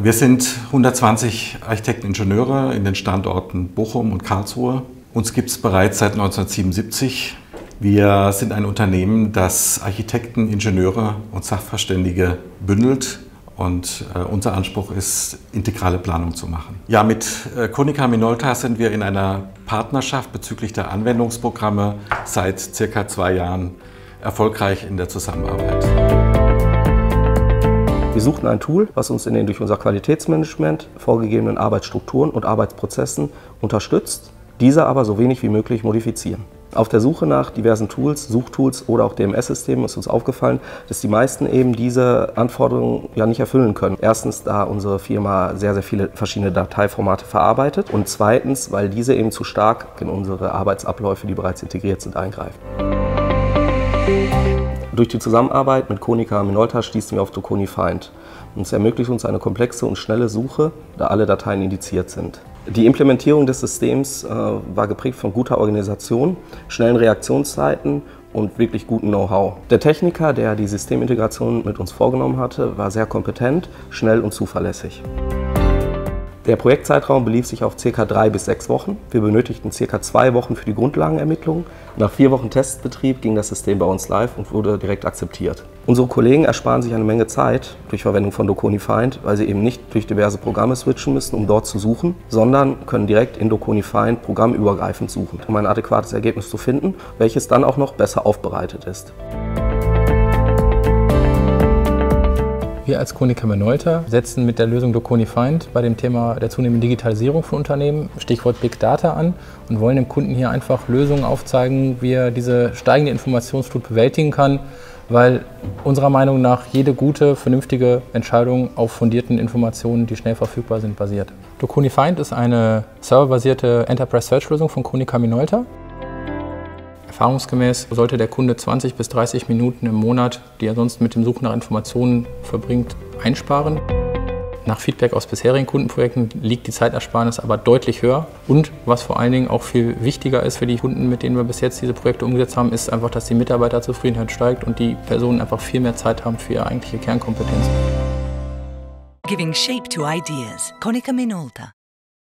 Wir sind 120 Architekten, Ingenieure in den Standorten Bochum und Karlsruhe. Uns gibt es bereits seit 1977. Wir sind ein Unternehmen, das Architekten, Ingenieure und Sachverständige bündelt und äh, unser Anspruch ist, integrale Planung zu machen. Ja, mit äh, Konica Minolta sind wir in einer Partnerschaft bezüglich der Anwendungsprogramme seit circa zwei Jahren erfolgreich in der Zusammenarbeit. Wir suchten ein Tool, was uns in den durch unser Qualitätsmanagement vorgegebenen Arbeitsstrukturen und Arbeitsprozessen unterstützt, diese aber so wenig wie möglich modifizieren. Auf der Suche nach diversen Tools, Suchtools oder auch DMS-Systemen ist uns aufgefallen, dass die meisten eben diese Anforderungen ja nicht erfüllen können. Erstens, da unsere Firma sehr, sehr viele verschiedene Dateiformate verarbeitet und zweitens, weil diese eben zu stark in unsere Arbeitsabläufe, die bereits integriert sind, eingreifen. Durch die Zusammenarbeit mit Konica Minolta stießen wir auf Doconi Find. Und es ermöglicht uns eine komplexe und schnelle Suche, da alle Dateien indiziert sind. Die Implementierung des Systems äh, war geprägt von guter Organisation, schnellen Reaktionszeiten und wirklich gutem Know-how. Der Techniker, der die Systemintegration mit uns vorgenommen hatte, war sehr kompetent, schnell und zuverlässig. Der Projektzeitraum belief sich auf ca. drei bis sechs Wochen. Wir benötigten ca. zwei Wochen für die Grundlagenermittlung. Nach vier Wochen Testbetrieb ging das System bei uns live und wurde direkt akzeptiert. Unsere Kollegen ersparen sich eine Menge Zeit durch Verwendung von Doconi Find, weil sie eben nicht durch diverse Programme switchen müssen, um dort zu suchen, sondern können direkt in Doconi Find programmübergreifend suchen, um ein adäquates Ergebnis zu finden, welches dann auch noch besser aufbereitet ist. Wir als Konica Minolta setzen mit der Lösung Doconi Find bei dem Thema der zunehmenden Digitalisierung von Unternehmen, Stichwort Big Data an und wollen dem Kunden hier einfach Lösungen aufzeigen, wie er diese steigende Informationsflut bewältigen kann, weil unserer Meinung nach jede gute, vernünftige Entscheidung auf fundierten Informationen, die schnell verfügbar sind, basiert. Doconi Find ist eine serverbasierte Enterprise Search Lösung von Konica Minolta. Erfahrungsgemäß sollte der Kunde 20 bis 30 Minuten im Monat, die er sonst mit dem Suchen nach Informationen verbringt, einsparen. Nach Feedback aus bisherigen Kundenprojekten liegt die Zeitersparnis aber deutlich höher. Und was vor allen Dingen auch viel wichtiger ist für die Kunden, mit denen wir bis jetzt diese Projekte umgesetzt haben, ist einfach, dass die Mitarbeiterzufriedenheit steigt und die Personen einfach viel mehr Zeit haben für ihre eigentliche Kernkompetenz. Giving shape to ideas. Konica Minolta.